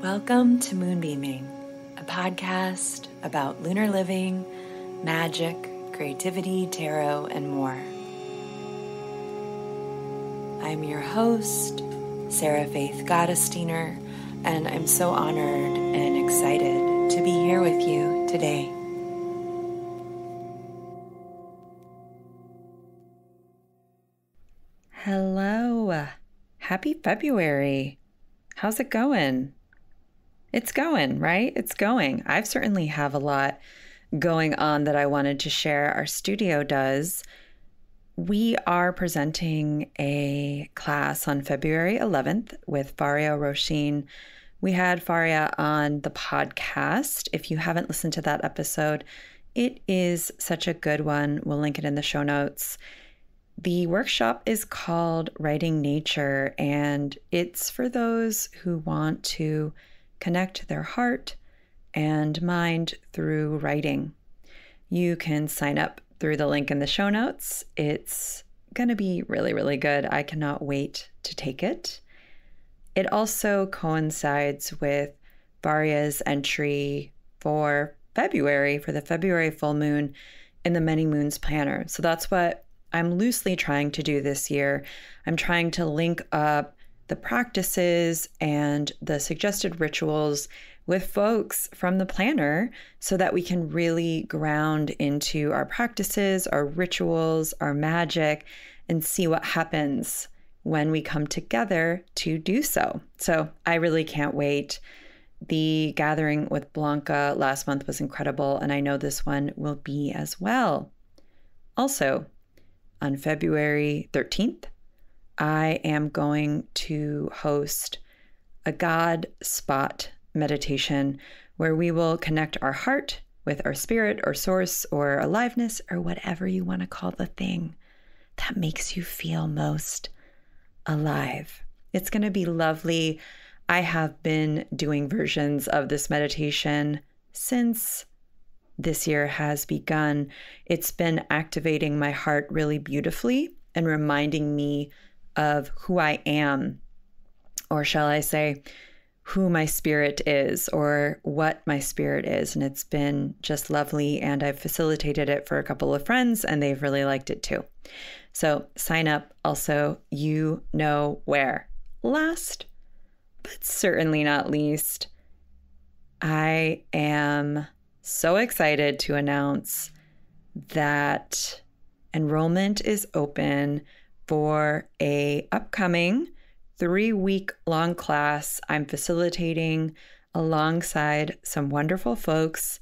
Welcome to Moonbeaming, a podcast about lunar living, magic, creativity, tarot, and more. I'm your host, Sarah Faith Gottesdiener, and I'm so honored and excited to be here with you today. Hello. Happy February. How's it going? It's going, right? It's going. I've certainly have a lot going on that I wanted to share. Our studio does. We are presenting a class on February 11th with Fariha Róisín. We had Fariha on the podcast. If you haven't listened to that episode, it is such a good one. We'll link it in the show notes. The workshop is called Writing Nature, and it's for those who want to connect their heart and mind through writing. You can sign up through the link in the show notes. It's going to be really, really good. I cannot wait to take it. It also coincides with Fariha's entry for February, for the February full moon in the Many Moons Planner. So that's what I'm loosely trying to do this year. I'm trying to link up the practices and the suggested rituals with folks from the planner so that we can really ground into our practices, our rituals, our magic, and see what happens when we come together to do so. So I really can't wait. The gathering with Blanca last month was incredible, and I know this one will be as well. Also, on February 13th, I am going to host a God spot meditation where we will connect our heart with our spirit or source or aliveness or whatever you want to call the thing that makes you feel most alive. It's going to be lovely. I have been doing versions of this meditation since this year has begun. It's been activating my heart really beautifully and reminding me of who I am, or shall I say, who my spirit is, or what my spirit is. And it's been just lovely. And I've facilitated it for a couple of friends, and they've really liked it too. So sign up also, you know where. Last, but certainly not least, I am so excited to announce that enrollment is open for a upcoming three week long class I'm facilitating alongside some wonderful folks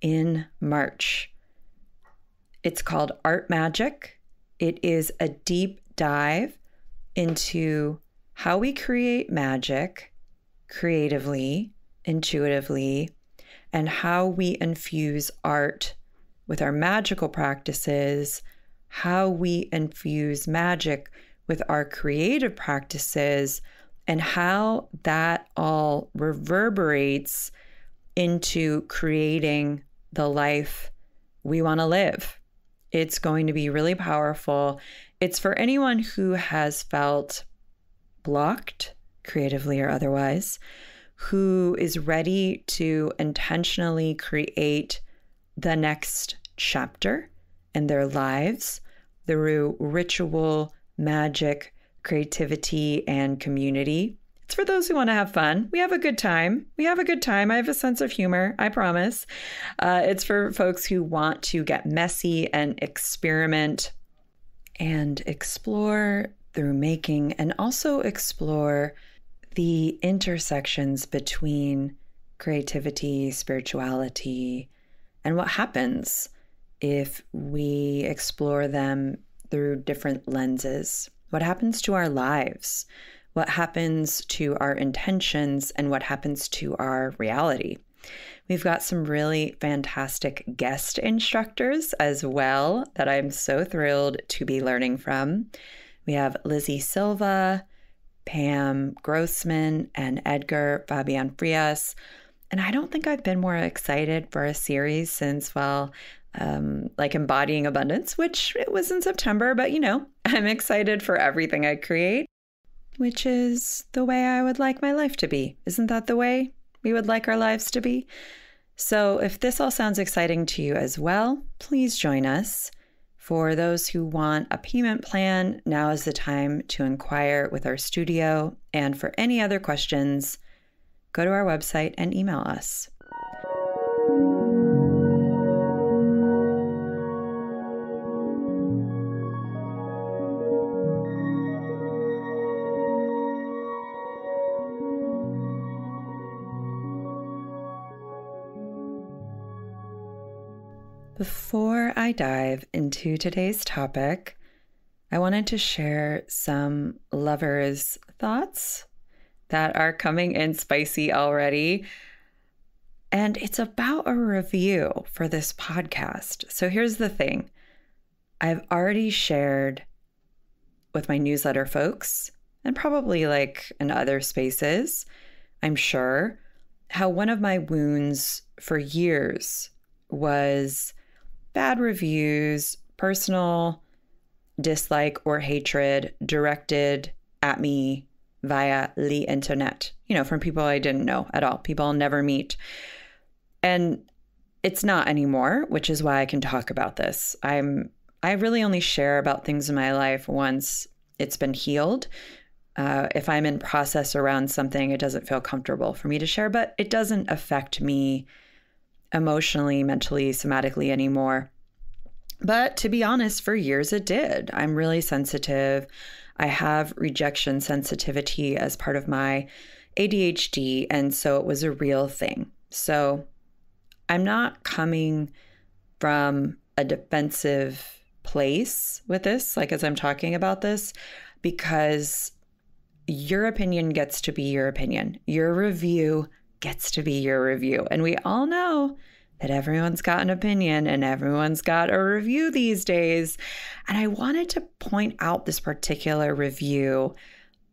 in March. It's called Art Magic. It is a deep dive into how we create magic creatively, intuitively, and how we infuse art with our magical practices how we infuse magic with our creative practices and how that all reverberates into creating the life we want to live. It's going to be really powerful. It's for anyone who has felt blocked, creatively or otherwise, who is ready to intentionally create the next chapter in their lives through ritual, magic, creativity, and community. It's for those who want to have fun. We have a good time. We have a good time. I have a sense of humor, I promise. Uh, it's for folks who want to get messy and experiment and explore through making and also explore the intersections between creativity, spirituality, and what happens if we explore them through different lenses. What happens to our lives? What happens to our intentions? And what happens to our reality? We've got some really fantastic guest instructors as well that I'm so thrilled to be learning from. We have Lizzie Silva, Pam Grossman, and Edgar Fabian Frias. And I don't think I've been more excited for a series since, well, um, like embodying abundance, which it was in September, but you know, I'm excited for everything I create, which is the way I would like my life to be. Isn't that the way? we would like our lives to be. So, if this all sounds exciting to you as well, please join us. For those who want a payment plan, now is the time to inquire with our studio. And for any other questions, go to our website and email us. Before I dive into today's topic, I wanted to share some lovers' thoughts that are coming in spicy already. And it's about a review for this podcast. So here's the thing I've already shared with my newsletter folks, and probably like in other spaces, I'm sure, how one of my wounds for years was bad reviews, personal dislike or hatred directed at me via the internet, you know, from people I didn't know at all, people I'll never meet. And it's not anymore, which is why I can talk about this. I'm I really only share about things in my life once it's been healed. Uh, if I'm in process around something, it doesn't feel comfortable for me to share, but it doesn't affect me emotionally, mentally, somatically anymore. But to be honest, for years it did. I'm really sensitive. I have rejection sensitivity as part of my ADHD. And so it was a real thing. So I'm not coming from a defensive place with this, like as I'm talking about this, because your opinion gets to be your opinion. Your review gets to be your review. And we all know that everyone's got an opinion and everyone's got a review these days. And I wanted to point out this particular review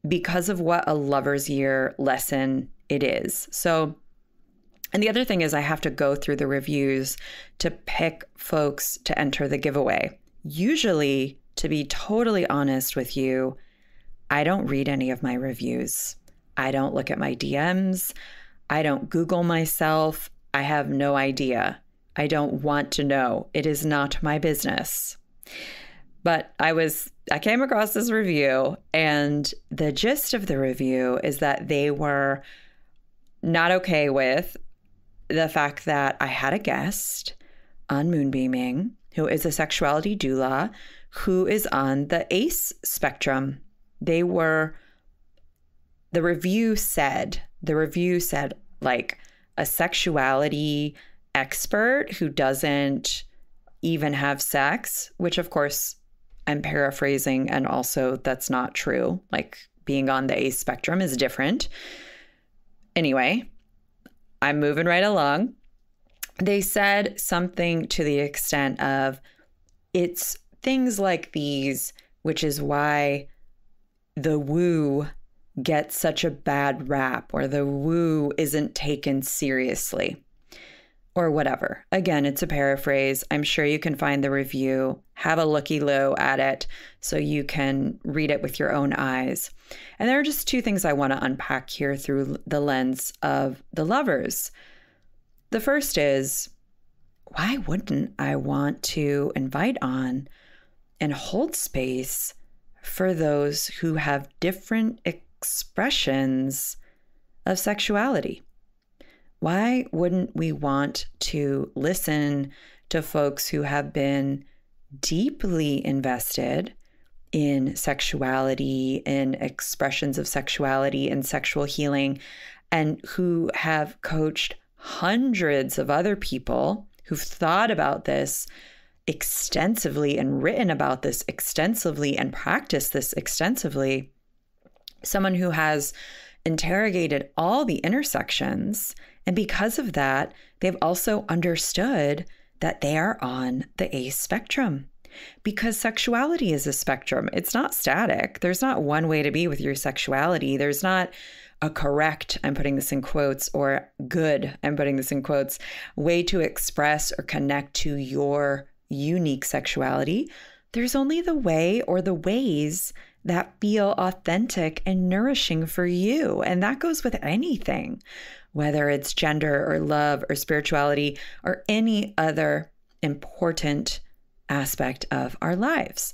because of what a lover's year lesson it is. So, and the other thing is, I have to go through the reviews to pick folks to enter the giveaway. Usually, to be totally honest with you, I don't read any of my reviews. I don't look at my DMs. I don't Google myself. I have no idea. I don't want to know. It is not my business. But I was, I came across this review, and the gist of the review is that they were not okay with the fact that I had a guest on Moonbeaming who is a sexuality doula who is on the ACE spectrum. They were, the review said, the review said, like a sexuality expert who doesn't even have sex, which of course I'm paraphrasing, and also that's not true. Like being on the ACE spectrum is different. Anyway, I'm moving right along. They said something to the extent of it's things like these, which is why the woo gets such a bad rap or the woo isn't taken seriously or whatever. Again, it's a paraphrase. I'm sure you can find the review, have a looky loo at it so you can read it with your own eyes. And there are just two things I want to unpack here through the lens of the lovers. The first is why wouldn't I want to invite on and hold space for those who have different expressions of sexuality. Why wouldn't we want to listen to folks who have been deeply invested in sexuality, in expressions of sexuality, and sexual healing, and who have coached hundreds of other people who've thought about this extensively and written about this extensively and practiced this extensively someone who has interrogated all the intersections. And because of that, they've also understood that they are on the ACE spectrum. Because sexuality is a spectrum, it's not static. There's not one way to be with your sexuality. There's not a correct, I'm putting this in quotes, or good, I'm putting this in quotes, way to express or connect to your unique sexuality. There's only the way or the ways that feel authentic and nourishing for you. And that goes with anything, whether it's gender or love or spirituality or any other important aspect of our lives.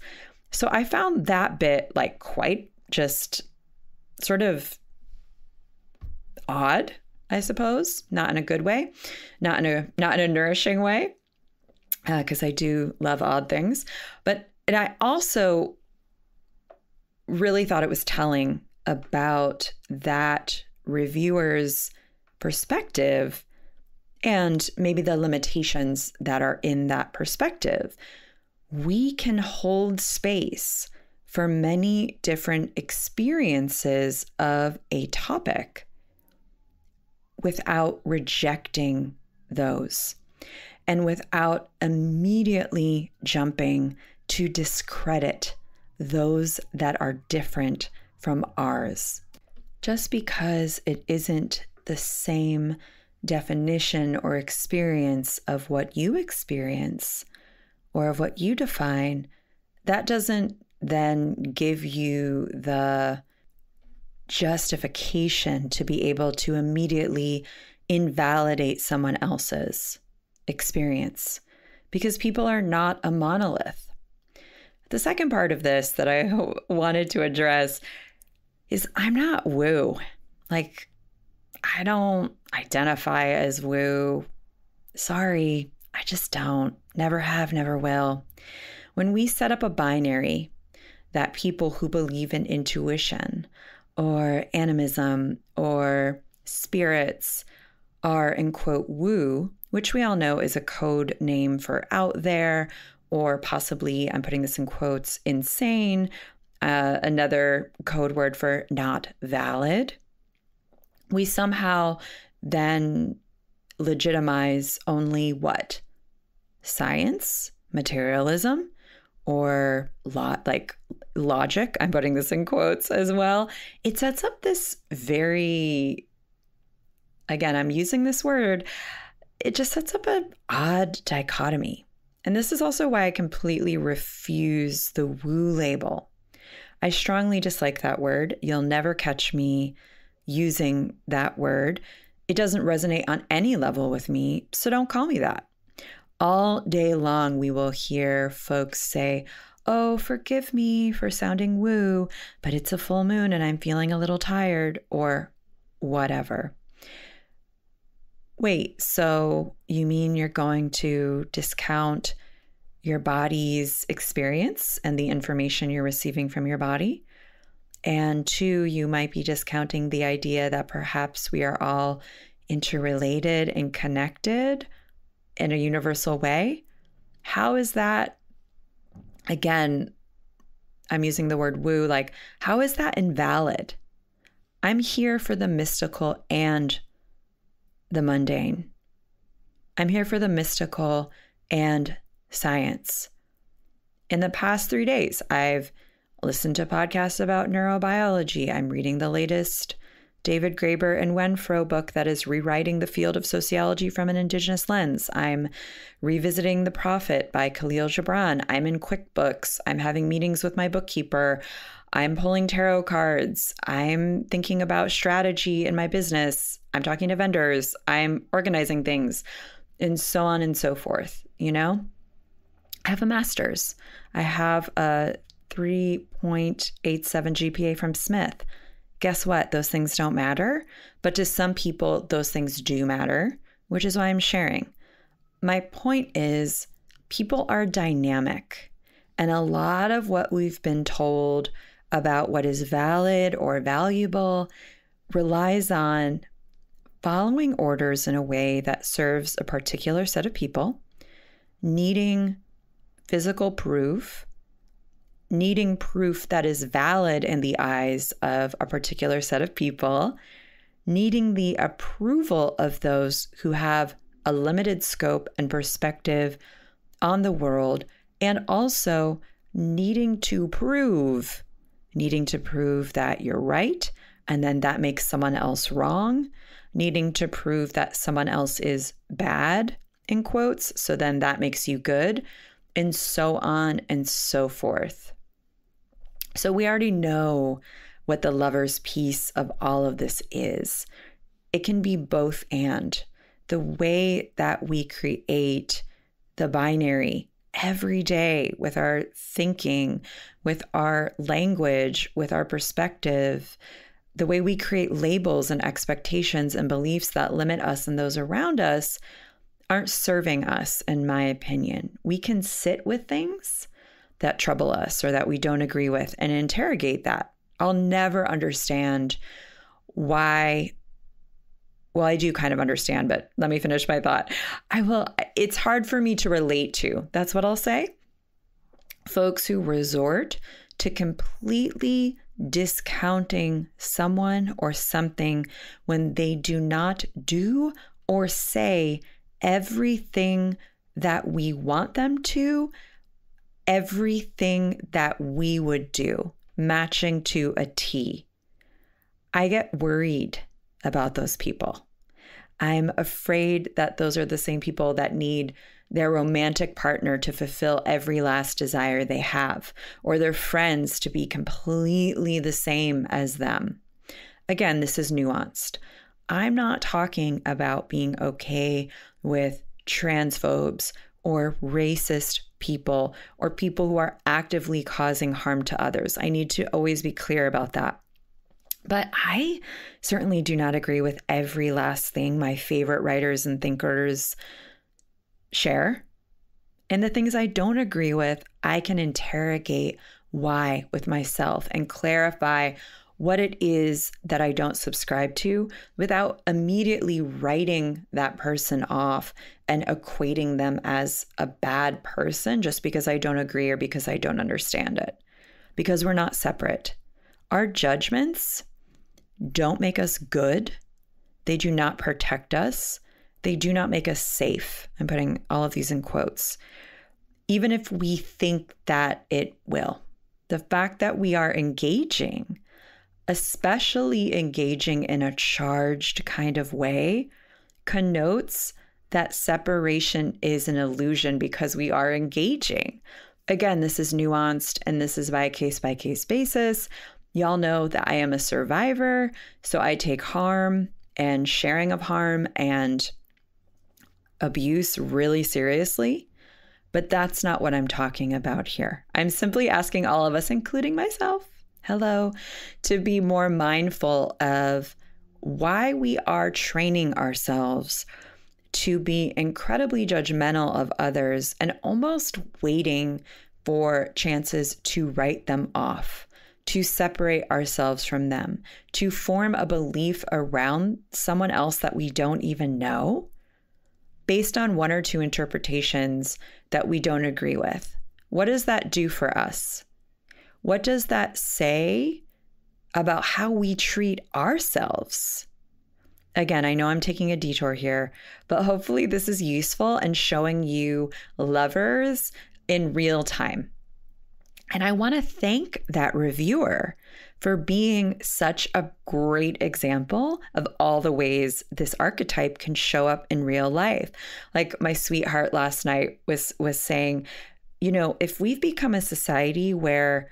So I found that bit like quite just sort of odd, I suppose, not in a good way, not in a not in a nourishing way, because uh, I do love odd things. But and I also really thought it was telling about that reviewer's perspective and maybe the limitations that are in that perspective. We can hold space for many different experiences of a topic without rejecting those and without immediately jumping to discredit those that are different from ours. Just because it isn't the same definition or experience of what you experience or of what you define, that doesn't then give you the justification to be able to immediately invalidate someone else's experience because people are not a monolith. The second part of this that I wanted to address is I'm not woo. Like, I don't identify as woo. Sorry, I just don't. Never have, never will. When we set up a binary that people who believe in intuition or animism or spirits are, in quote, woo, which we all know is a code name for out there or possibly, I'm putting this in quotes, insane, uh, another code word for not valid, we somehow then legitimize only what? Science, materialism, or lot like logic. I'm putting this in quotes as well. It sets up this very again, I'm using this word. It just sets up an odd dichotomy and this is also why I completely refuse the woo label. I strongly dislike that word. You'll never catch me using that word. It doesn't resonate on any level with me, so don't call me that. All day long, we will hear folks say, Oh, forgive me for sounding woo, but it's a full moon and I'm feeling a little tired, or whatever. Wait, so you mean you're going to discount your body's experience and the information you're receiving from your body? And two, you might be discounting the idea that perhaps we are all interrelated and connected in a universal way. How is that? Again, I'm using the word woo, like, how is that invalid? I'm here for the mystical and the mundane. I'm here for the mystical and science. In the past three days, I've listened to podcasts about neurobiology. I'm reading the latest David Graeber and Wengrow book that is rewriting the field of sociology from an indigenous lens. I'm revisiting The Prophet by Khalil Gibran. I'm in QuickBooks. I'm having meetings with my bookkeeper. I'm pulling tarot cards. I'm thinking about strategy in my business. I'm talking to vendors. I'm organizing things and so on and so forth, you know? I have a master's. I have a 3.87 GPA from Smith. Guess what? Those things don't matter. But to some people, those things do matter, which is why I'm sharing. My point is, people are dynamic. And a lot of what we've been told about what is valid or valuable relies on following orders in a way that serves a particular set of people, needing physical proof, needing proof that is valid in the eyes of a particular set of people, needing the approval of those who have a limited scope and perspective on the world, and also needing to prove, needing to prove that you're right, and then that makes someone else wrong, needing to prove that someone else is bad, in quotes, so then that makes you good and so on and so forth. So we already know what the lover's piece of all of this is. It can be both and. The way that we create the binary every day with our thinking, with our language, with our perspective, the way we create labels and expectations and beliefs that limit us and those around us aren't serving us, in my opinion. We can sit with things that trouble us or that we don't agree with and interrogate that. I'll never understand why. Well, I do kind of understand, but let me finish my thought. I will, it's hard for me to relate to. That's what I'll say. Folks who resort to completely discounting someone or something when they do not do or say everything that we want them to, everything that we would do, matching to a T. I get worried about those people. I'm afraid that those are the same people that need their romantic partner to fulfill every last desire they have, or their friends to be completely the same as them. Again, this is nuanced. I'm not talking about being okay with transphobes or racist people or people who are actively causing harm to others. I need to always be clear about that. But I certainly do not agree with every last thing my favorite writers and thinkers share. And the things I don't agree with, I can interrogate why with myself and clarify what it is that I don't subscribe to without immediately writing that person off and equating them as a bad person just because I don't agree or because I don't understand it. Because we're not separate. Our judgments don't make us good, they do not protect us, they do not make us safe. I'm putting all of these in quotes. Even if we think that it will. The fact that we are engaging especially engaging in a charged kind of way, connotes that separation is an illusion because we are engaging. Again, this is nuanced and this is by a case by case basis. Y'all know that I am a survivor, so I take harm and sharing of harm and abuse really seriously. But that's not what I'm talking about here. I'm simply asking all of us, including myself, hello, to be more mindful of why we are training ourselves to be incredibly judgmental of others and almost waiting for chances to write them off, to separate ourselves from them, to form a belief around someone else that we don't even know based on one or two interpretations that we don't agree with. What does that do for us? What does that say about how we treat ourselves? Again, I know I'm taking a detour here, but hopefully this is useful and showing you lovers in real time. And I want to thank that reviewer for being such a great example of all the ways this archetype can show up in real life. Like my sweetheart last night was was saying, you know, if we've become a society where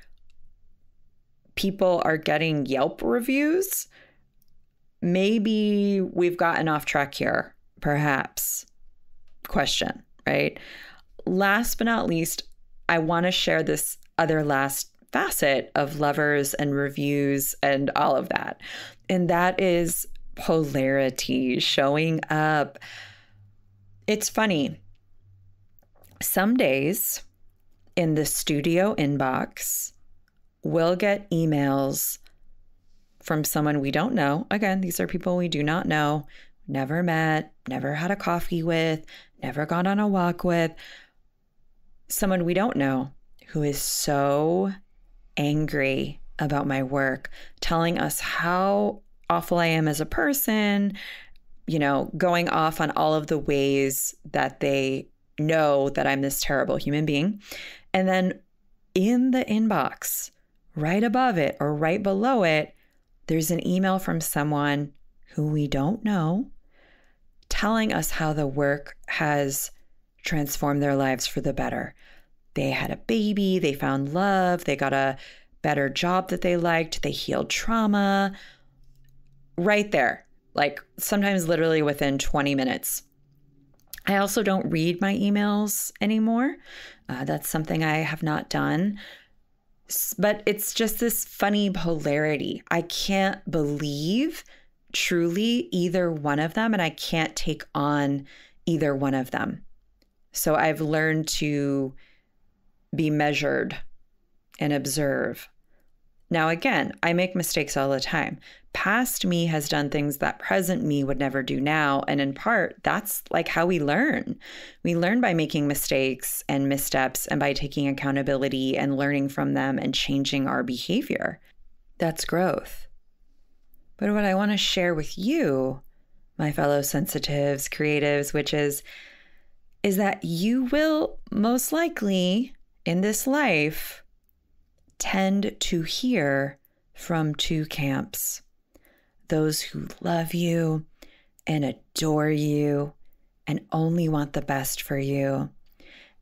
people are getting Yelp reviews, maybe we've gotten off track here, perhaps. Question, right? Last but not least, I want to share this other last facet of lovers and reviews and all of that. And that is polarity showing up. It's funny. Some days in the studio inbox, we'll get emails from someone we don't know. Again, these are people we do not know, never met, never had a coffee with, never gone on a walk with. Someone we don't know who is so angry about my work, telling us how awful I am as a person, you know, going off on all of the ways that they know that I'm this terrible human being. And then in the inbox, right above it or right below it, there's an email from someone who we don't know telling us how the work has transformed their lives for the better. They had a baby, they found love, they got a better job that they liked, they healed trauma. Right there, like sometimes literally within 20 minutes. I also don't read my emails anymore. Uh, that's something I have not done. But it's just this funny polarity. I can't believe truly either one of them, and I can't take on either one of them. So I've learned to be measured and observe. Now, again, I make mistakes all the time. Past me has done things that present me would never do now. And in part, that's like how we learn. We learn by making mistakes and missteps and by taking accountability and learning from them and changing our behavior. That's growth. But what I want to share with you, my fellow sensitives, creatives, which is, is that you will most likely in this life tend to hear from two camps those who love you and adore you and only want the best for you,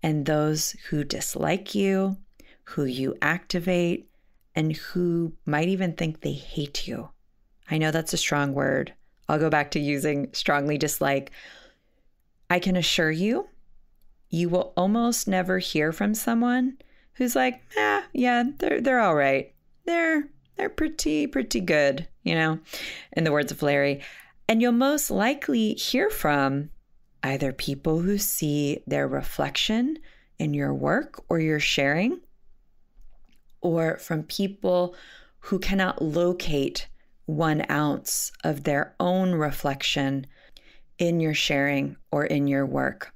and those who dislike you, who you activate, and who might even think they hate you. I know that's a strong word. I'll go back to using strongly dislike. I can assure you, you will almost never hear from someone who's like, "Yeah, yeah, they're they're all right. They're they're pretty pretty good," you know, in the words of Larry. And you'll most likely hear from either people who see their reflection in your work or your sharing, or from people who cannot locate one ounce of their own reflection in your sharing or in your work.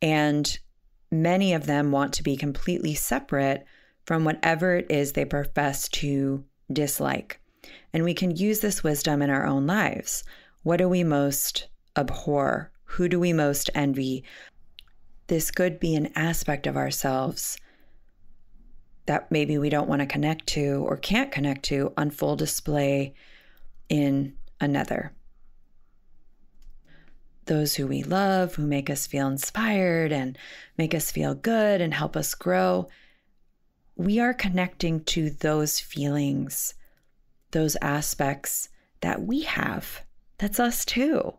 And many of them want to be completely separate from whatever it is they profess to dislike. And we can use this wisdom in our own lives. What do we most abhor? Who do we most envy? This could be an aspect of ourselves that maybe we don't want to connect to or can't connect to on full display in another. Those who we love, who make us feel inspired and make us feel good and help us grow, we are connecting to those feelings, those aspects that we have. That's us too.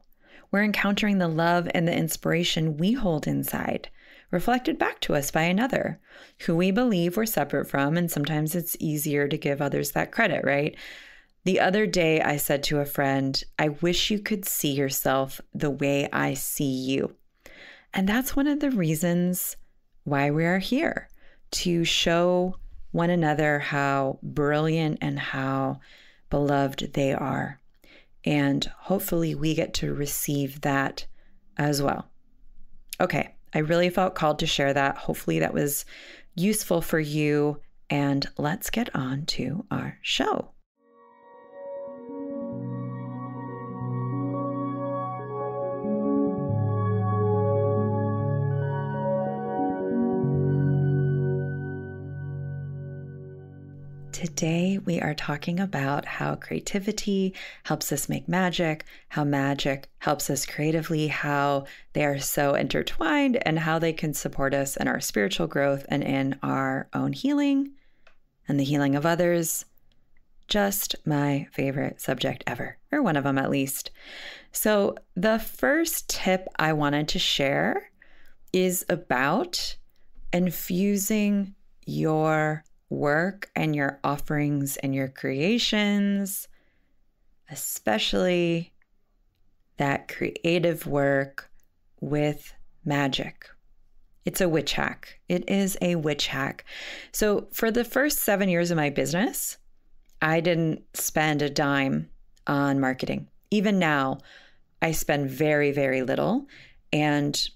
We're encountering the love and the inspiration we hold inside, reflected back to us by another, who we believe we're separate from. And sometimes it's easier to give others that credit, right? The other day, I said to a friend, I wish you could see yourself the way I see you. And that's one of the reasons why we are here to show one another how brilliant and how beloved they are. And hopefully, we get to receive that as well. Okay, I really felt called to share that. Hopefully, that was useful for you. And let's get on to our show. Today, we are talking about how creativity helps us make magic, how magic helps us creatively, how they are so intertwined, and how they can support us in our spiritual growth and in our own healing and the healing of others. Just my favorite subject ever, or one of them at least. So, the first tip I wanted to share is about infusing your work and your offerings and your creations, especially that creative work with magic. It's a witch hack. It is a witch hack. So, for the first seven years of my business, I didn't spend a dime on marketing. Even now, I spend very, very little. And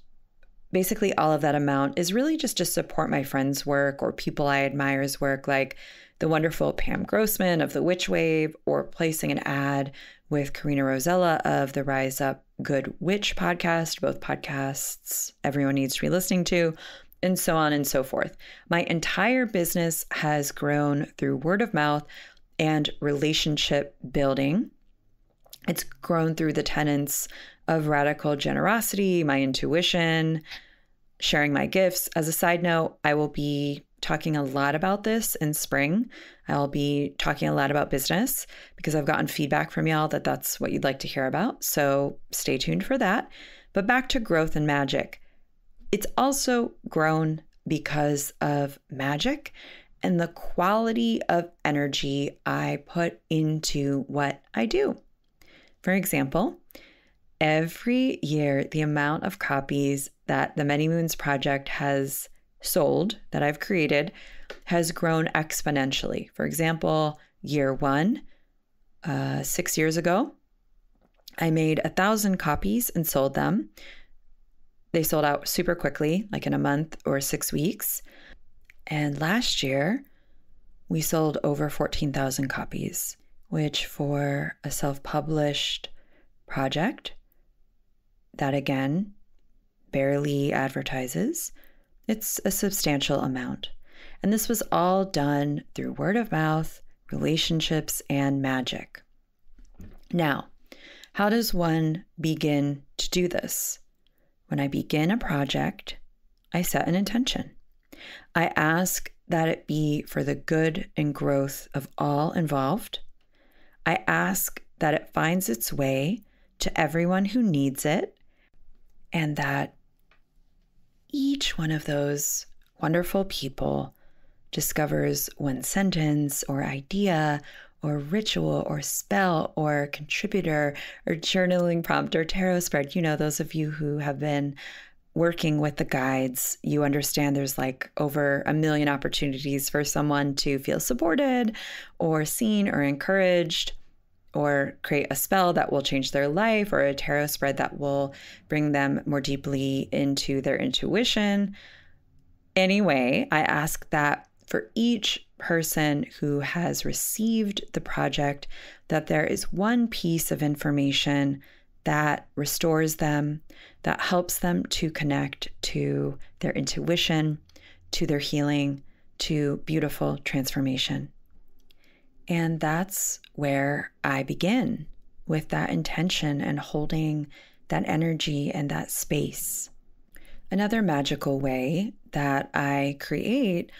basically all of that amount is really just to support my friends' work or people I admire's work, like the wonderful Pam Grossman of the Witch Wave, or placing an ad with Corinna Rosella of the Rise Up Good Witch podcast, both podcasts everyone needs to be listening to, and so on and so forth. My entire business has grown through word of mouth and relationship building. It's grown through the tenets of radical generosity, my intuition, sharing my gifts. As a side note, I will be talking a lot about this in spring. I'll be talking a lot about business because I've gotten feedback from y'all that that's what you'd like to hear about. So stay tuned for that. But back to growth and magic. It's also grown because of magic and the quality of energy I put into what I do. For example, every year, the amount of copies that the Many Moons Project has sold, that I've created, has grown exponentially. For example, year one, uh, six years ago, I made a thousand copies and sold them. They sold out super quickly, like in a month or six weeks. And last year, we sold over 14,000 copies, which for a self published project that again barely advertises, it's a substantial amount. And this was all done through word of mouth, relationships, and magic. Now, how does one begin to do this? When I begin a project, I set an intention. I ask that it be for the good and growth of all involved. I ask that it finds its way to everyone who needs it, and that each one of those wonderful people discovers one sentence or idea or ritual or spell or contributor or journaling prompt or tarot spread. You know, those of you who have been working with the guides, you understand there's like over a million opportunities for someone to feel supported or seen or encouraged or create a spell that will change their life or a tarot spread that will bring them more deeply into their intuition. Anyway, I ask that for each person who has received the project that there is one piece of information that restores them, that helps them to connect to their intuition, to their healing, to beautiful transformation. And that's where I begin with that intention and holding that energy and that space. Another magical way that I create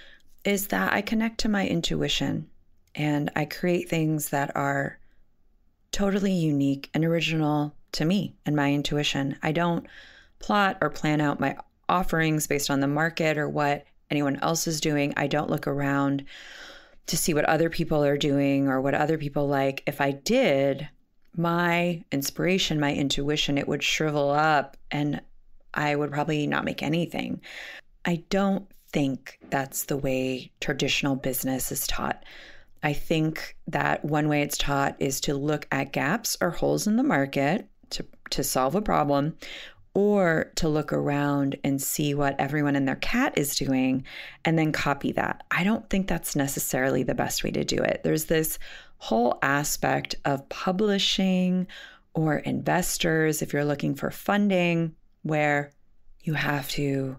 is that I connect to my intuition and I create things that are totally unique and original to me and my intuition. I don't plot or plan out my offerings based on the market or what anyone else is doing. I don't look around to see what other people are doing or what other people like. If I did, my inspiration, my intuition, it would shrivel up and I would probably not make anything. I don't think that's the way traditional business is taught. I think that one way it's taught is to look at gaps or holes in the market to, to solve a problem or to look around and see what everyone and their cat is doing and then copy that. I don't think that's necessarily the best way to do it. There's this whole aspect of publishing or investors, if you're looking for funding, where you have to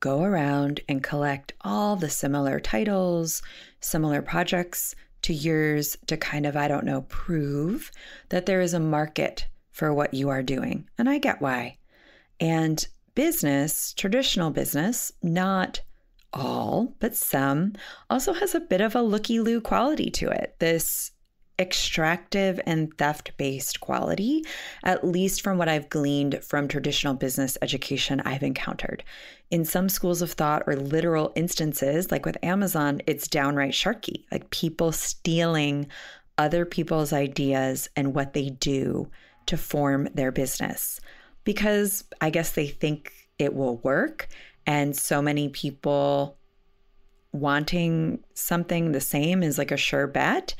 go around and collect all the similar titles, similar projects to yours to kind of, I don't know, prove that there is a market for what you are doing. And I get why. And business, traditional business, not all, but some, also has a bit of a looky loo quality to it. This extractive and theft based quality, at least from what I've gleaned from traditional business education I've encountered. In some schools of thought or literal instances, like with Amazon, it's downright sharky, like people stealing other people's ideas and what they do to form their business because I guess they think it will work. And so many people wanting something the same is like a sure bet,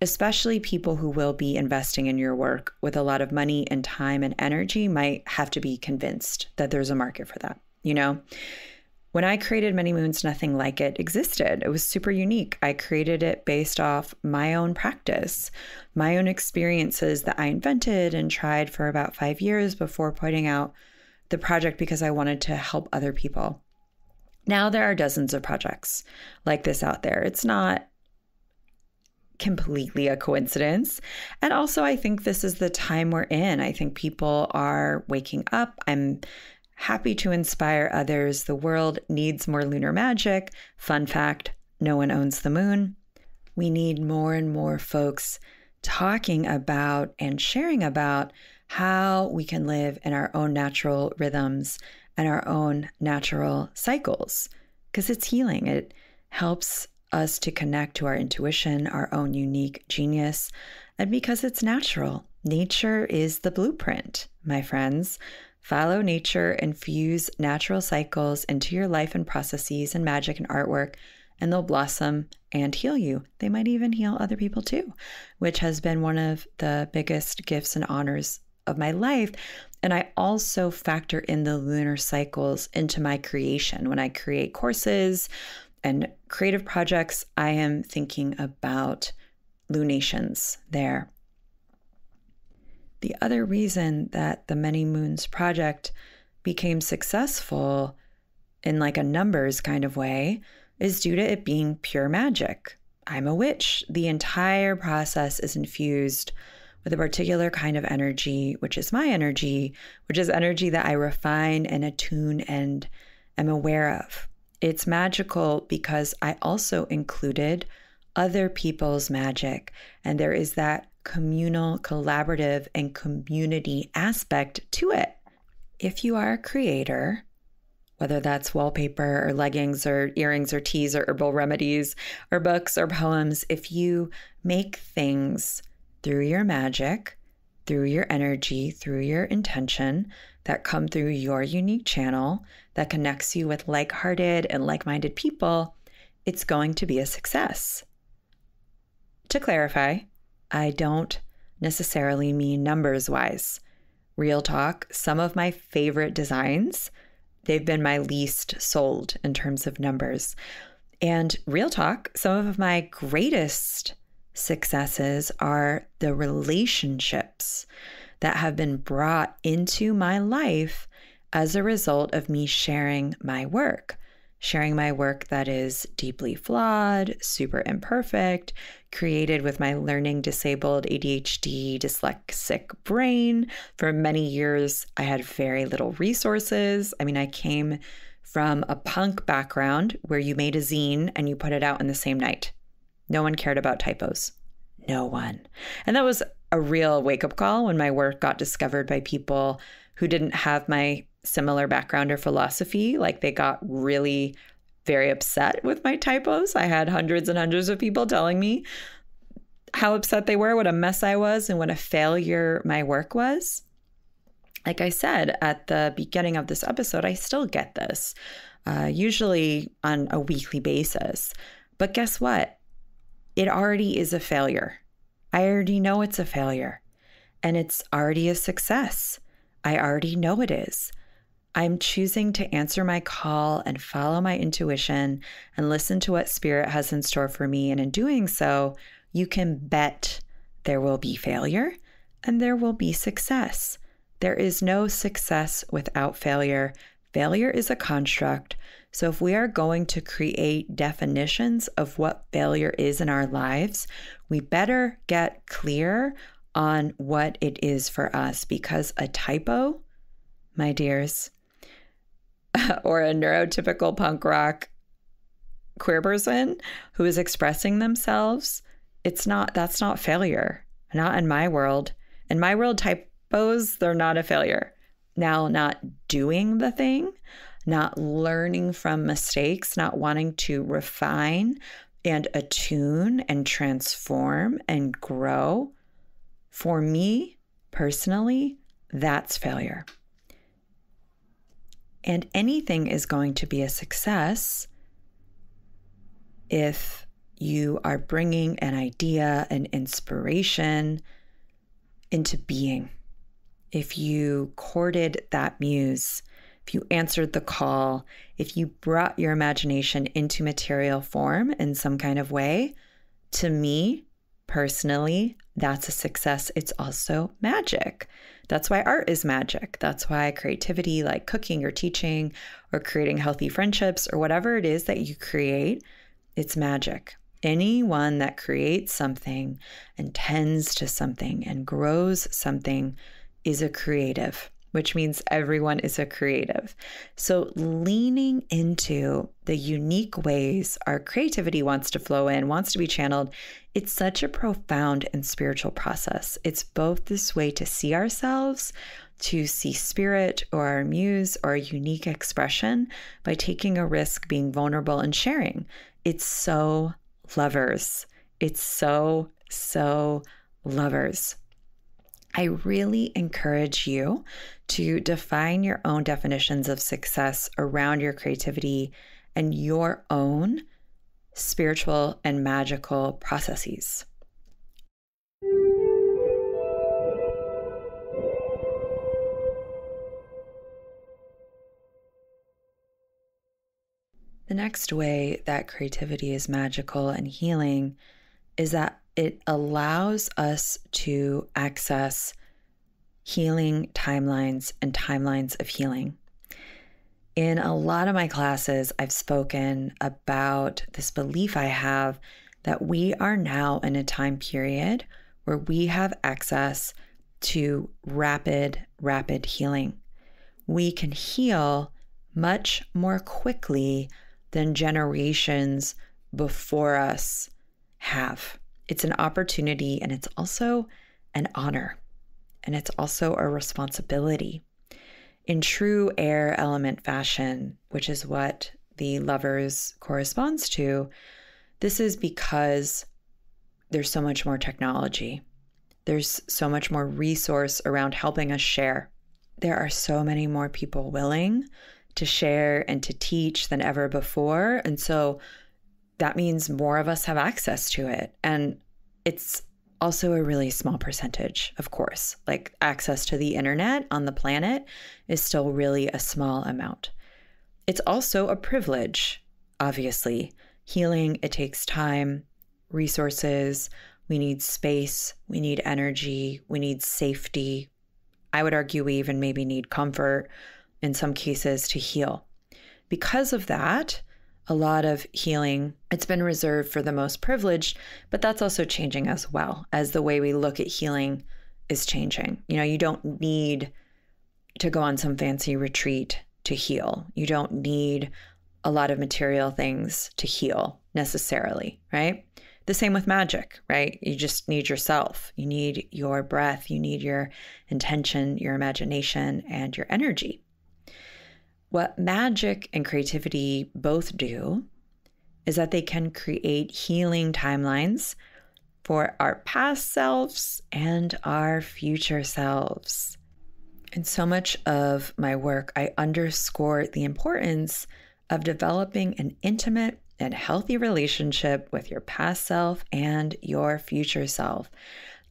especially people who will be investing in your work with a lot of money and time and energy might have to be convinced that there's a market for that, you know? When I created Many Moons, nothing like it existed. It was super unique. I created it based off my own practice, my own experiences that I invented and tried for about five years before putting out the project because I wanted to help other people. Now there are dozens of projects like this out there. It's not completely a coincidence. And also, I think this is the time we're in. I think people are waking up. I'm happy to inspire others. The world needs more lunar magic. Fun fact no one owns the moon. We need more and more folks talking about and sharing about how we can live in our own natural rhythms and our own natural cycles because it's healing. It helps us to connect to our intuition, our own unique genius, and because it's natural. Nature is the blueprint, my friends. Follow nature, infuse natural cycles into your life and processes and magic and artwork, and they'll blossom and heal you. They might even heal other people too, which has been one of the biggest gifts and honors of my life. And I also factor in the lunar cycles into my creation. When I create courses and creative projects, I am thinking about lunations there. The other reason that the Many Moons project became successful in like a numbers kind of way is due to it being pure magic. I'm a witch. The entire process is infused with a particular kind of energy, which is my energy, which is energy that I refine and attune and am aware of. It's magical because I also included other people's magic, and there is that communal, collaborative, and community aspect to it. If you are a creator, whether that's wallpaper or leggings or earrings or teas or herbal remedies or books or poems, if you make things through your magic, through your energy, through your intention that come through your unique channel that connects you with like hearted and like minded people, it's going to be a success. To clarify, I don't necessarily mean numbers wise. Real talk, some of my favorite designs, they've been my least sold in terms of numbers. And real talk, some of my greatest successes are the relationships that have been brought into my life as a result of me sharing my work. Sharing my work that is deeply flawed, super imperfect, created with my learning disabled ADHD dyslexic brain. For many years, I had very little resources. I mean, I came from a punk background where you made a zine and you put it out in the same night. No one cared about typos. No one. And that was a real wake up call when my work got discovered by people who didn't have my similar background or philosophy. Like they got really very upset with my typos. I had hundreds and hundreds of people telling me how upset they were, what a mess I was, and what a failure my work was. Like I said at the beginning of this episode, I still get this, uh, usually on a weekly basis. But guess what? it already is a failure. I already know it's a failure and it's already a success. I already know it is. I'm choosing to answer my call and follow my intuition and listen to what spirit has in store for me. And in doing so, you can bet there will be failure and there will be success. There is no success without failure. Failure is a construct. So, if we are going to create definitions of what failure is in our lives, we better get clear on what it is for us because a typo, my dears, or a neurotypical punk rock queer person who is expressing themselves, it's not, that's not failure. Not in my world. In my world, typos, they're not a failure. Now, not doing the thing, not learning from mistakes, not wanting to refine and attune and transform and grow, for me personally, that's failure. And anything is going to be a success if you are bringing an idea, an inspiration into being. If you courted that muse, if you answered the call, if you brought your imagination into material form in some kind of way, to me personally, that's a success. It's also magic. That's why art is magic. That's why creativity, like cooking or teaching or creating healthy friendships or whatever it is that you create, it's magic. Anyone that creates something and tends to something and grows something is a creative. Which means everyone is a creative. So, leaning into the unique ways our creativity wants to flow in, wants to be channeled, it's such a profound and spiritual process. It's both this way to see ourselves, to see spirit or our muse or a unique expression by taking a risk, being vulnerable, and sharing. It's so lovers. It's so, so lovers. I really encourage you to define your own definitions of success around your creativity and your own spiritual and magical processes. The next way that creativity is magical and healing is that it allows us to access healing timelines and timelines of healing. In a lot of my classes, I've spoken about this belief I have that we are now in a time period where we have access to rapid, rapid healing. We can heal much more quickly than generations before us have. It's an opportunity and it's also an honor and it's also a responsibility. In true air element fashion, which is what the lovers corresponds to, this is because there's so much more technology. There's so much more resource around helping us share. There are so many more people willing to share and to teach than ever before. And so that means more of us have access to it. And it's also a really small percentage, of course. Like access to the internet on the planet is still really a small amount. It's also a privilege, obviously. Healing, it takes time, resources, we need space, we need energy, we need safety. I would argue we even maybe need comfort in some cases to heal. Because of that, a lot of healing. It's been reserved for the most privileged, but that's also changing as well as the way we look at healing is changing. You know, you don't need to go on some fancy retreat to heal. You don't need a lot of material things to heal necessarily, right? The same with magic, right? You just need yourself. You need your breath, you need your intention, your imagination, and your energy. What magic and creativity both do is that they can create healing timelines for our past selves and our future selves. In so much of my work, I underscore the importance of developing an intimate and healthy relationship with your past self and your future self.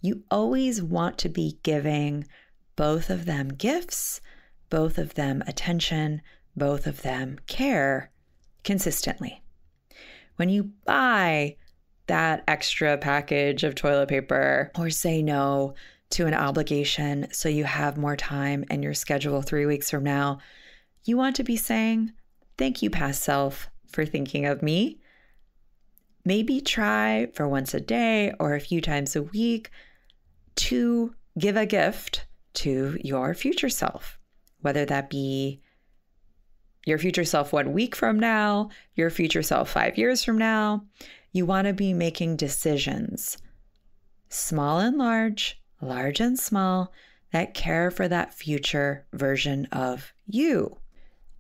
You always want to be giving both of them gifts both of them attention, both of them care consistently. When you buy that extra package of toilet paper or say no to an obligation so you have more time in your schedule three weeks from now, you want to be saying, Thank you, past self, for thinking of me. Maybe try for once a day or a few times a week to give a gift to your future self whether that be your future self one week from now, your future self five years from now. You want to be making decisions, small and large, large and small, that care for that future version of you.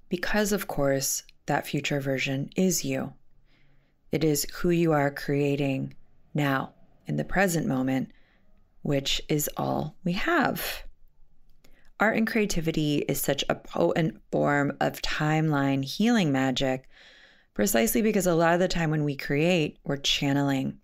Because, of course, that future version is you. It is who you are creating now in the present moment, which is all we have. Art and creativity is such a potent form of timeline healing magic precisely because a lot of the time when we create, we're channeling.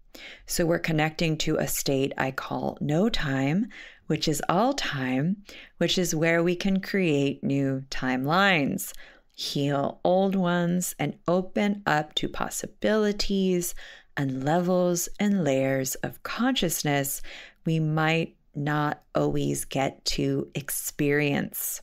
So we're connecting to a state I call no time, which is all time, which is where we can create new timelines, heal old ones, and open up to possibilities and levels and layers of consciousness we might not always get to experience.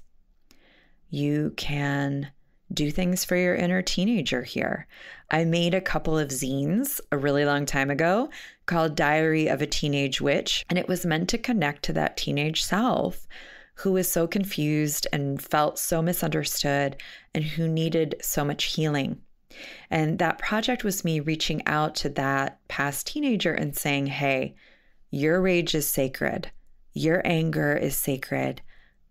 You can do things for your inner teenager here. I made a couple of zines a really long time ago called Diary of a Teenage Witch, and it was meant to connect to that teenage self who was so confused and felt so misunderstood and who needed so much healing. And that project was me reaching out to that past teenager and saying, Hey, your rage is sacred. Your anger is sacred.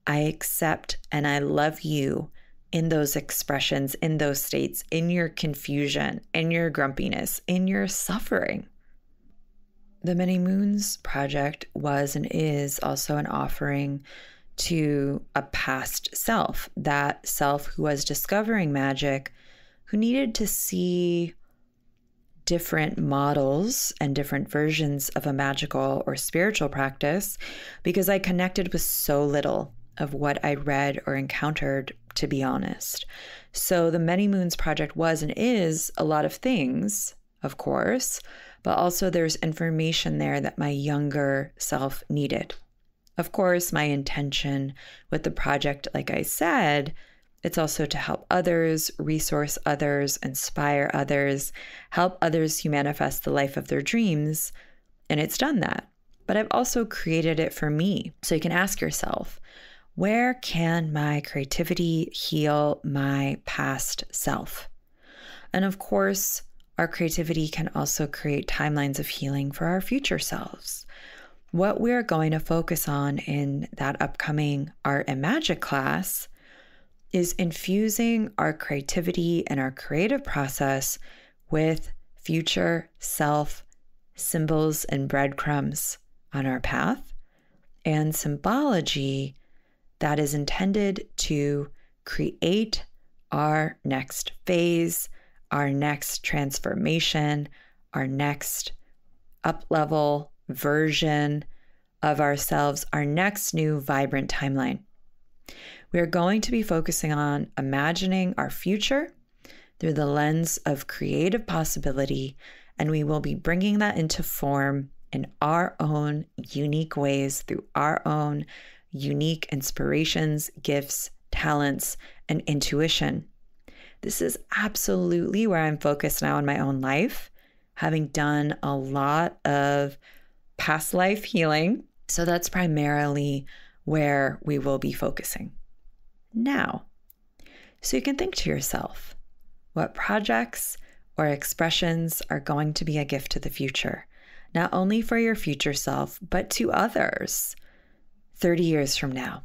I accept and I love you in those expressions, in those states, in your confusion, in your grumpiness, in your suffering. The Many Moons Project was and is also an offering to a past self, that self who was discovering magic, who needed to see different models and different versions of a magical or spiritual practice because I connected with so little of what I read or encountered, to be honest. So, the Many Moons Project was and is a lot of things, of course, but also there's information there that my younger self needed. Of course, my intention with the project, like I said, it's also to help others, resource others, inspire others, help others to manifest the life of their dreams. And it's done that. But I've also created it for me. So you can ask yourself, where can my creativity heal my past self? And of course, our creativity can also create timelines of healing for our future selves. What we're going to focus on in that upcoming art and magic class is infusing our creativity and our creative process with future self symbols and breadcrumbs on our path and symbology that is intended to create our next phase, our next transformation, our next up level version of ourselves, our next new vibrant timeline. We are going to be focusing on imagining our future through the lens of creative possibility, and we will be bringing that into form in our own unique ways through our own unique inspirations, gifts, talents, and intuition. This is absolutely where I'm focused now in my own life, having done a lot of past life healing. So that's primarily where we will be focusing now. So you can think to yourself what projects or expressions are going to be a gift to the future, not only for your future self, but to others 30 years from now,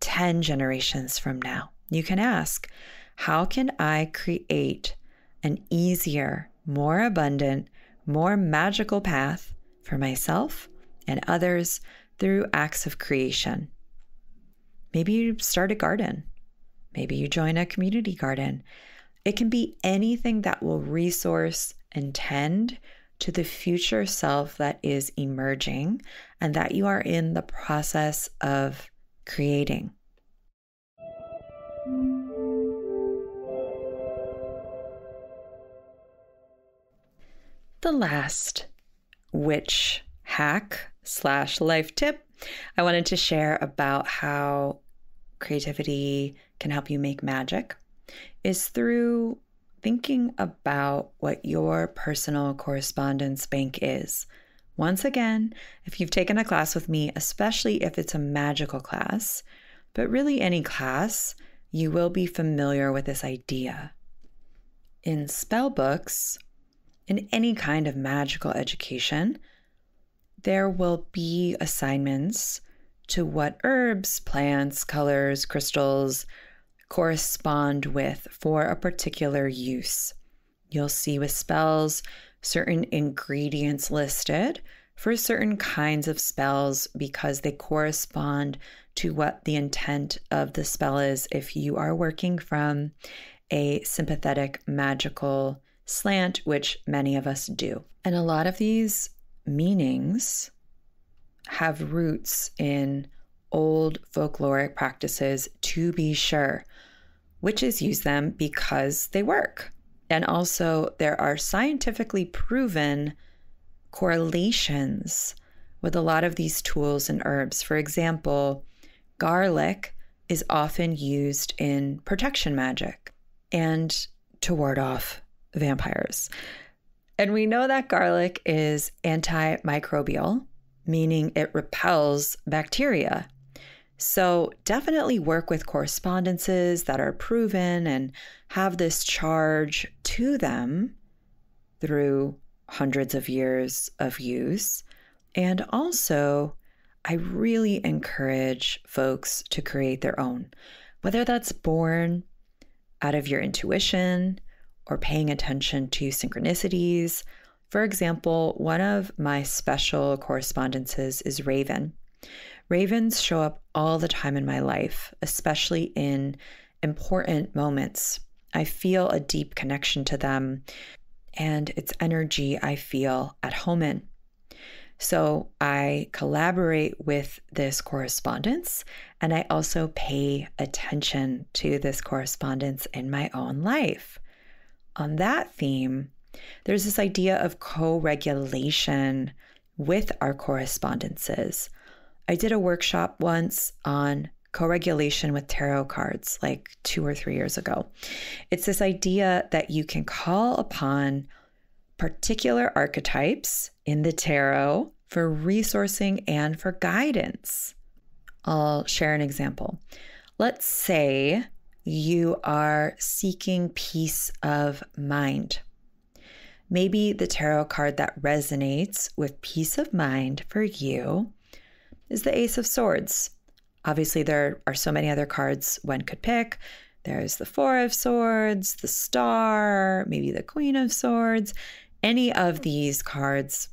10 generations from now. You can ask, how can I create an easier, more abundant, more magical path for myself and others through acts of creation? Maybe you start a garden. Maybe you join a community garden. It can be anything that will resource and tend to the future self that is emerging and that you are in the process of creating. The last witch hack slash life tip I wanted to share about how creativity can help you make magic is through thinking about what your personal correspondence bank is. Once again, if you've taken a class with me, especially if it's a magical class, but really any class, you will be familiar with this idea. In spell books, in any kind of magical education, there will be assignments to what herbs, plants, colors, crystals correspond with for a particular use. You'll see with spells certain ingredients listed for certain kinds of spells because they correspond to what the intent of the spell is if you are working from a sympathetic magical slant, which many of us do. And a lot of these meanings have roots in old folkloric practices, to be sure. Witches use them because they work. And also, there are scientifically proven correlations with a lot of these tools and herbs. For example, garlic is often used in protection magic and to ward off vampires. And we know that garlic is antimicrobial, meaning it repels bacteria. So definitely work with correspondences that are proven and have this charge to them through hundreds of years of use. And also, I really encourage folks to create their own, whether that's born out of your intuition or paying attention to synchronicities. For example, one of my special correspondences is Raven. Ravens show up all the time in my life, especially in important moments. I feel a deep connection to them and its energy I feel at home in. So I collaborate with this correspondence and I also pay attention to this correspondence in my own life. On that theme, there's this idea of co regulation with our correspondences. I did a workshop once on co regulation with tarot cards like two or three years ago. It's this idea that you can call upon particular archetypes in the tarot for resourcing and for guidance. I'll share an example. Let's say you are seeking peace of mind. Maybe the tarot card that resonates with peace of mind for you is the Ace of Swords. Obviously, there are so many other cards one could pick. There's the Four of Swords, the Star, maybe the Queen of Swords. Any of these cards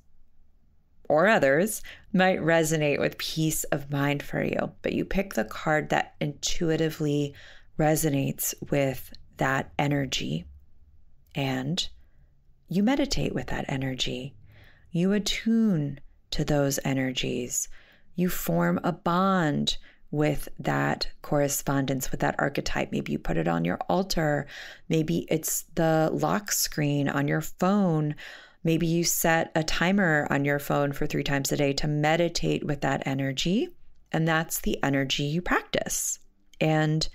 or others might resonate with peace of mind for you, but you pick the card that intuitively resonates with that energy and you meditate with that energy. You attune to those energies. You form a bond with that correspondence, with that archetype. Maybe you put it on your altar. Maybe it's the lock screen on your phone. Maybe you set a timer on your phone for three times a day to meditate with that energy. And that's the energy you practice. And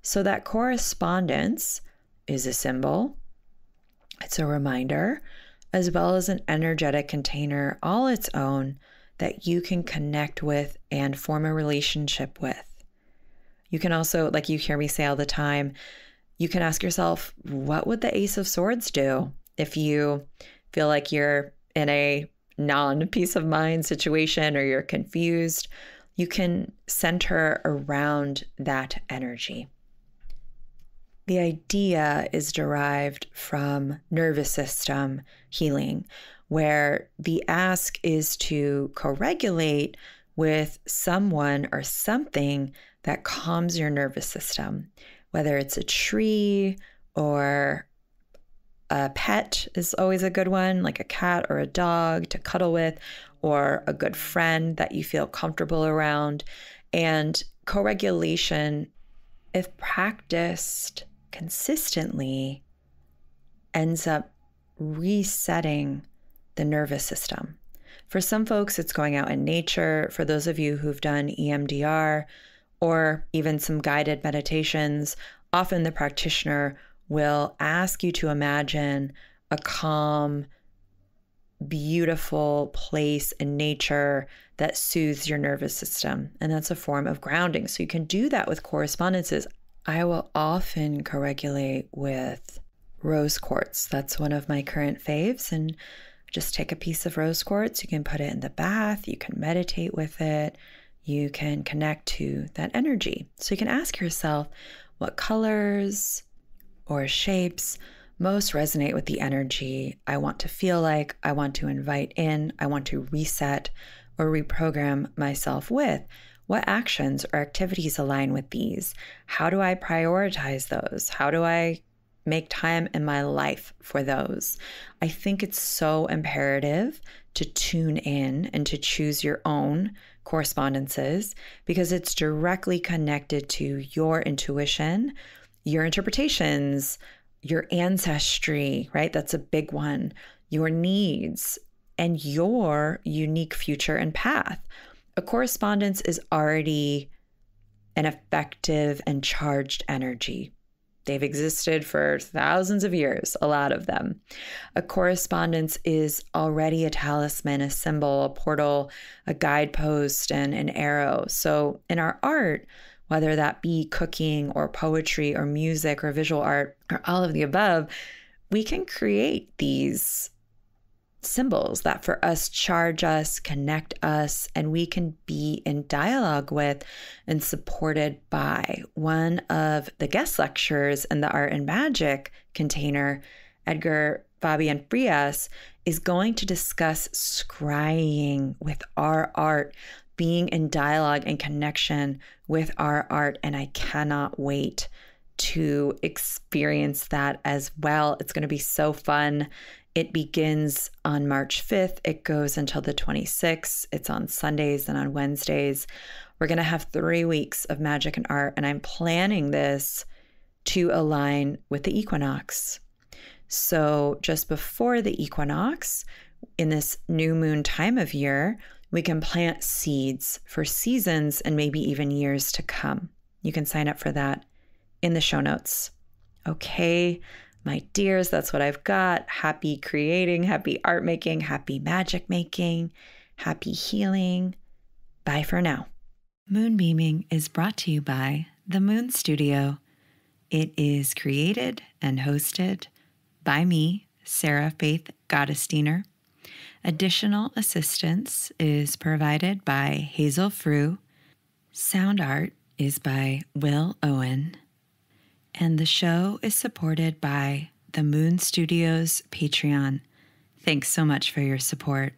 so that correspondence is a symbol, it's a reminder, as well as an energetic container all its own that you can connect with and form a relationship with. You can also, like you hear me say all the time, you can ask yourself, what would the Ace of Swords do if you feel like you're in a non peace of mind situation or you're confused? You can center around that energy. The idea is derived from nervous system healing, where the ask is to co regulate with someone or something that calms your nervous system, whether it's a tree or a pet is always a good one, like a cat or a dog to cuddle with, or a good friend that you feel comfortable around. And co regulation, if practiced consistently, ends up resetting the nervous system. For some folks, it's going out in nature. For those of you who've done EMDR or even some guided meditations, often the practitioner will ask you to imagine a calm, beautiful place in nature that soothes your nervous system. And that's a form of grounding. So you can do that with correspondences. I will often co regulate with rose quartz. That's one of my current faves. And just take a piece of rose quartz. You can put it in the bath. You can meditate with it. You can connect to that energy. So you can ask yourself what colors or shapes most resonate with the energy I want to feel like, I want to invite in, I want to reset or reprogram myself with. What actions or activities align with these? How do I prioritize those? How do I make time in my life for those. I think it's so imperative to tune in and to choose your own correspondences because it's directly connected to your intuition, your interpretations, your ancestry, right? That's a big one, your needs, and your unique future and path. A correspondence is already an effective and charged energy They've existed for thousands of years, a lot of them. A correspondence is already a talisman, a symbol, a portal, a guidepost, and an arrow. So in our art, whether that be cooking or poetry or music or visual art or all of the above, we can create these symbols that for us charge us, connect us, and we can be in dialogue with and supported by one of the guest lecturers in the Art and Magic container, Edgar Fabian Frias, is going to discuss scrying with our art, being in dialogue and connection with our art. And I cannot wait to experience that as well. It's going to be so fun. It begins on March 5th. It goes until the 26th. It's on Sundays and on Wednesdays. We're going to have three weeks of magic and art, and I'm planning this to align with the equinox. So, just before the equinox, in this new moon time of year, we can plant seeds for seasons and maybe even years to come. You can sign up for that in the show notes. Okay, my dears, that's what I've got. Happy creating, happy art making, happy magic making, happy healing. Bye for now. Moonbeaming is brought to you by The Moon Studio. It is created and hosted by me, Sarah Faith Gottesdiener. Additional assistance is provided by Hazel Frew. Sound art is by Will Owen and the show is supported by the Moon Studios Patreon. Thanks so much for your support.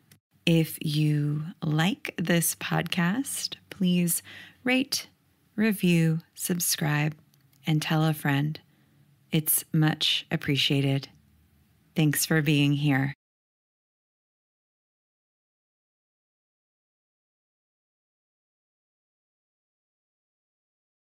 If you like this podcast, please rate, review, subscribe, and tell a friend. It's much appreciated. Thanks for being here.